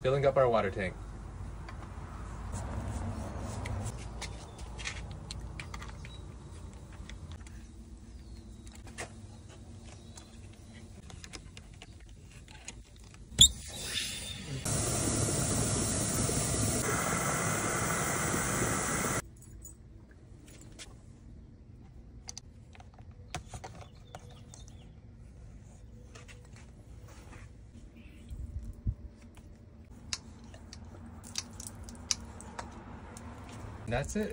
Filling up our water tank. That's it.